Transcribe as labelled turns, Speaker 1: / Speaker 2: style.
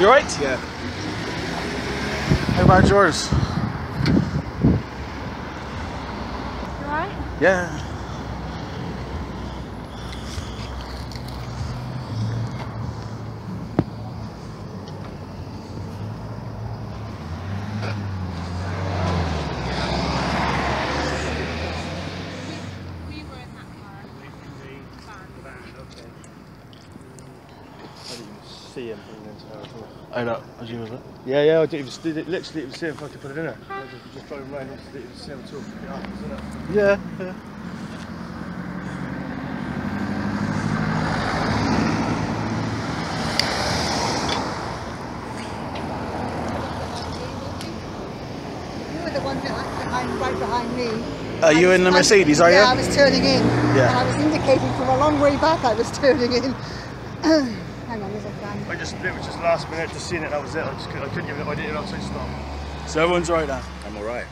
Speaker 1: You right?
Speaker 2: Yeah.
Speaker 1: How about yours?
Speaker 3: You alright?
Speaker 1: Yeah.
Speaker 2: See him putting it into there at all.
Speaker 1: I know. As you was it?
Speaker 2: Yeah, yeah, I didn't even see it. Literally, didn't see him fucking put it in there. I just, just drove around, didn't even see him at all. Yeah, it?
Speaker 1: Yeah. yeah.
Speaker 4: You were the one behind, behind right behind me.
Speaker 1: Uh, are you in the Mercedes, are you?
Speaker 4: Yeah, I was turning in.
Speaker 1: Yeah.
Speaker 4: And I was indicating from a long way back I was turning in. Hang on, there's a fan.
Speaker 2: I just, it was just last minute, just seeing it, that was it. I just couldn't, I couldn't even, I didn't even have to stop.
Speaker 1: So everyone's right now.
Speaker 5: I'm alright.